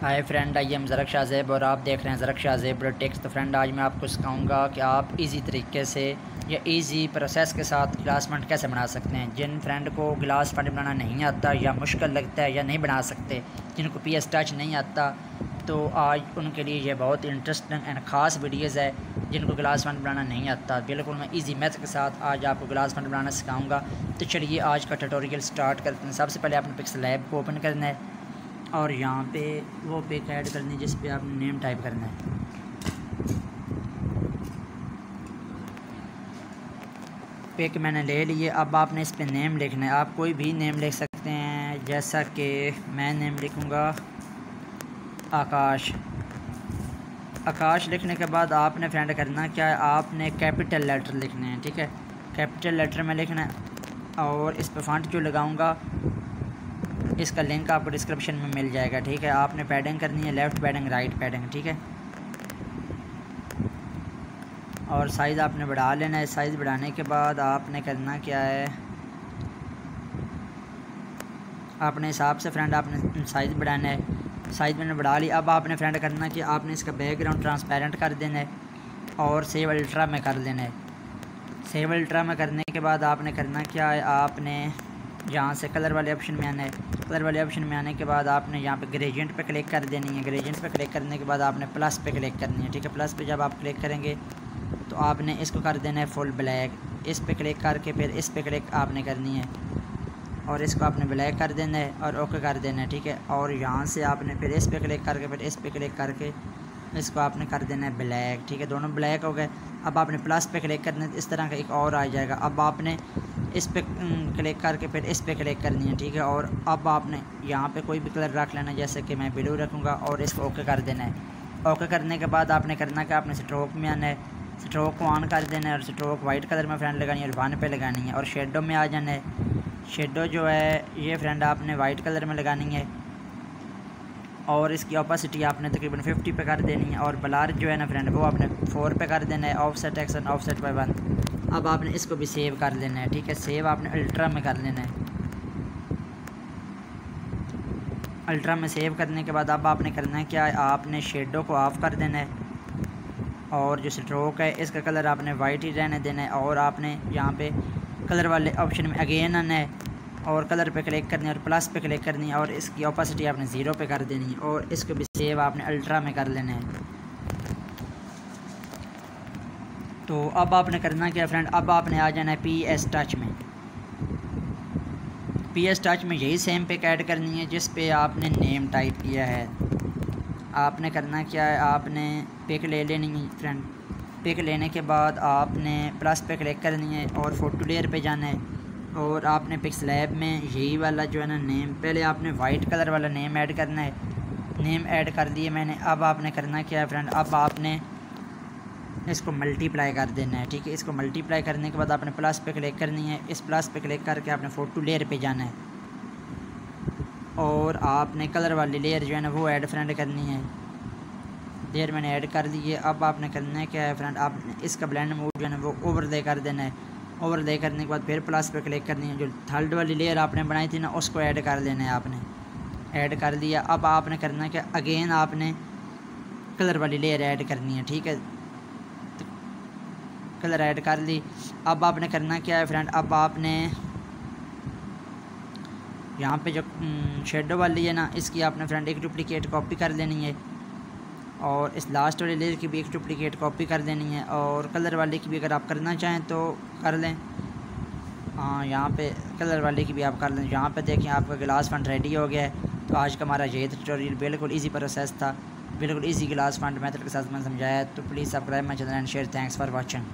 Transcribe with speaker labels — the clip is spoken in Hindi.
Speaker 1: Hi friend, I am Zarak Shahzeb और आप देख रहे हैं ज़रक शाहजेब टेक्स तो फ्रेंड, आज मैं आपको सिखाऊँगा कि आप इजी तरीके से या इजी प्रोसेस के साथ गिलास फंड कैसे बना सकते हैं। जिन फ्रेंड को ग्लास फंड बनाना नहीं आता या मुश्किल लगता है या नहीं बना सकते, जिनको पी एस टच नहीं आता तो आज उनके लिए यह बहुत इंटरेस्टिंग एंड ख़ास वीडियोज़ है। जिनको गिलास फंड बनाना नहीं आता, बिल्कुल मैं इजी मैथ के साथ आज आपको ग्लास फंड बनाना सिखाऊँगा। तो चलिए आज का ट्यूटोरियल स्टार्ट करते हैं। सबसे पहले आपने पिक्सल लैब को ओपन करना है। और यहाँ पे वो पिक ऐड करनी है, जिस पे आप नेम टाइप करना है। पिक मैंने ले लिए अब आपने इस पर नेम लिखना है। आप कोई भी नेम लिख सकते हैं, जैसा कि मैं नेम लिखूँगा, आकाश। आकाश लिखने के बाद आपने फ्रेंड करना क्या है आपने कैपिटल लेटर लिखने हैं, ठीक है? कैपिटल लेटर में लिखना है, और इस पर फंड जो लगाऊँगा? इसका लिंक आपको डिस्क्रिप्शन में मिल जाएगा, ठीक है? आपने पैडिंग करनी है लेफ़्ट पैडिंग राइट पैडिंग ठीक है? और साइज़ आपने बढ़ा लेना है। साइज़ बढ़ाने के बाद आपने करना क्या है? अपने हिसाब से फ्रेंड आपने साइज़ बढ़ाना है। साइज़ मैंने बढ़ा ली। अब आपने फ्रेंड करना कि आपने इसका बैकग्राउंड ट्रांसपेरेंट कर देना है और सेव अल्ट्रा में कर देना है। सेव अल्ट्रा में करने के बाद आपने करना क्या है? आपने यहाँ से कलर वाले ऑप्शन में आना है कलर वाले ऑप्शन में आने के बाद आपने यहाँ पे ग्रेजेंट पे क्लिक कर देनी है। ग्रेजेंट पे क्लिक करने के बाद आपने प्लस पे क्लिक करनी है, ठीक है? प्लस पे जब आप क्लिक करेंगे तो आपने इसको कर देना है फुल ब्लैक इस पे क्लिक करके फिर इस पे क्लिक आपने करनी है और इसको आपने ब्लैक कर देना है और ओके कर देना है, ठीक है? और यहाँ से आपने फिर इस पे क्लिक करके फिर इस पे क्लिक करके इसको आपने कर देना है ब्लैक ठीक है? दोनों ब्लैक हो गए। अब आपने प्लस पे क्लिक करना है इस तरह का एक और आ जाएगा। अब आपने इस पर क्लिक करके फिर इस पर क्लिक करनी है, ठीक है? और अब आपने यहाँ पे कोई भी कलर रख लेना, जैसे कि मैं ब्लू रखूँगा और इसको ओके कर देना है। ओके करने के बाद आपने करना कि आपने स्ट्रोक में आना है। स्ट्रोक को ऑन कर देना है और स्ट्रोक वाइट कलर में फ्रेंड लगानी है और वन पे लगानी है। और शेडो में आ जाना है। शेडो जो है, ये फ्रेंड आपने वाइट कलर में लगानी है। और इसकी ऑपोसिटी आपने तकरीबन फिफ्टी पे कर देनी है। और बलार जो है ना फ्रेंड वो आपने फोर पे कर देना है। ऑफ़ सेट एक्सन ऑफ़ सेट बाई वन अब आपने इसको भी सेव कर लेना है, ठीक है? सेव आपने अल्ट्रा में कर लेना है। अल्ट्रा में सेव करने के बाद अब आपने करना है क्या आपने शेडो को ऑफ़ कर देना है। और जो स्ट्रोक है, इसका कलर आपने वाइट ही रहने देना है और आपने यहाँ पे कलर वाले ऑप्शन में अगेन आना है। और कलर पे क्लिक करनी है और प्लस पे क्लिक करनी है और इसकी ऑपोसिटी आपने ज़ीरो पे कर देनी है और इसको भी सेव आपने अल्ट्रा में कर लेना है। तो अब आपने करना क्या फ्रेंड अब आपने आ जाना है पी एस टच में। पी एस टच में यही सेम पिक ऐड करनी है जिस पे आपने नेम टाइप किया है। आपने करना क्या है? आपने पिक ले लेनी है फ्रेंड पिक लेने के बाद आपने प्लस पे क्लिक करनी है और फ़ोटो लेयर पे जाना है। और आपने पिक स्लैब में यही वाला जो है ना नेम पहले आपने वाइट कलर वाला नेम ऐड करना है। नेम ऐड कर दिए मैंने। अब आपने करना क्या है फ्रेंड अब आपने इसको मल्टीप्लाई कर देना है, ठीक है? इसको मल्टीप्लाई करने के बाद आपने प्लस पे क्लिक करनी है। इस प्लस पे क्लिक करके आपने फ़ोटो लेयर पे जाना है। और आपने कलर वाली लेयर जो है ना, वो ऐड फ्रेंड करनी है। लेयर मैंने ऐड कर दी है। अब आपने करना है क्या है फ्रेंड आपने इसका ब्लैंड मोड जो है ना, वो ओवरले कर देना है। ओवरले करने के बाद फिर प्लस पे क्लिक करनी है। जो थर्ड वाली लेयर आपने बनाई थी ना, उसको ऐड कर देना है आपने। ऐड कर दिया अब आपने करना है कि अगेन आपने कलर वाली लेयर ऐड करनी है, ठीक है? कलर ऐड कर ली। अब आपने करना क्या है फ्रेंड अब आपने यहाँ पे जो शेडो हम्म, वाली है ना इसकी आपने फ्रेंड एक डुप्लीकेट कॉपी कर लेनी है। और इस लास्ट वाले लेयर की भी एक डुप्लीकेट कॉपी कर देनी है। और कलर वाले की भी अगर आप करना चाहें तो कर लें। हाँ यहाँ पे कलर वाले की भी आप कर लें। यहाँ पे देखें आपका गिलास फंड रेडी हो गया है। तो आज का हमारा ये ट्यूटोरियल बिल्कुल इजी प्रोसेस था। बिल्कुल इजी गिलास फंड मेथड के साथ मैंने समझाया तो please subscribe my channel and share thanks for watching